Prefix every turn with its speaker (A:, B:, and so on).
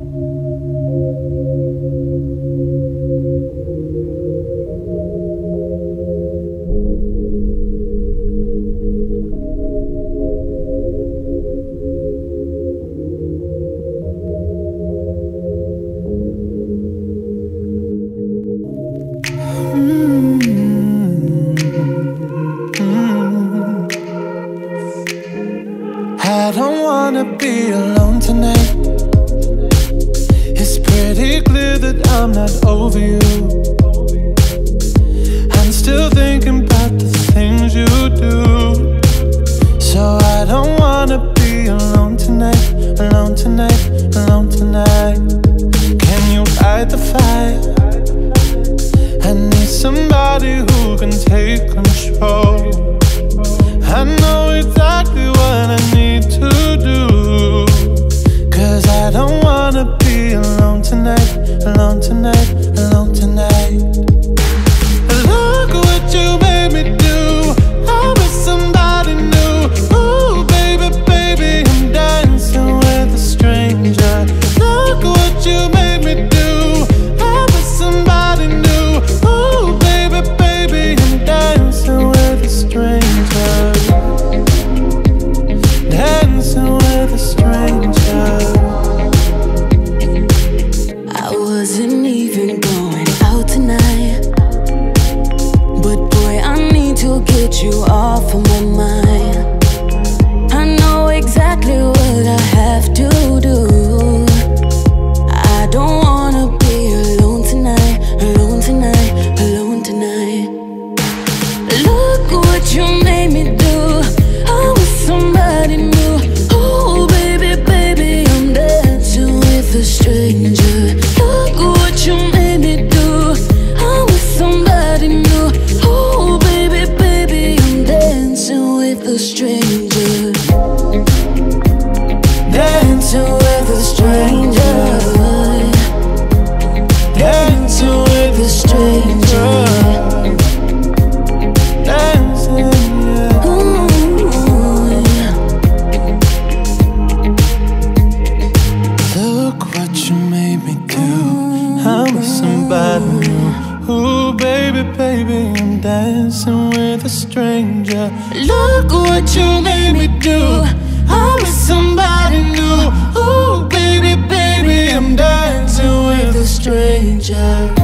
A: Mm. I don't wanna be alone tonight. It's pretty clear that I'm not over you. I'm still thinking about the things you do. So I don't wanna be alone tonight, alone tonight, alone tonight. Can you fight the fire? I need somebody who can dancing with a stranger. Look what you made me do. I'm with somebody new.
B: Oh, baby, baby, I'm dancing with a stranger.